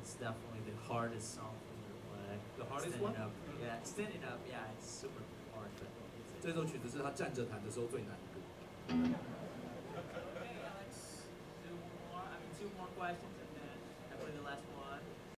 it's definitely the hardest song in the play. The hardest one? Up, yeah, standing up. Yeah, it's super hard. 这首曲子是他站着弹的时候最难的。Two more questions and then the last one.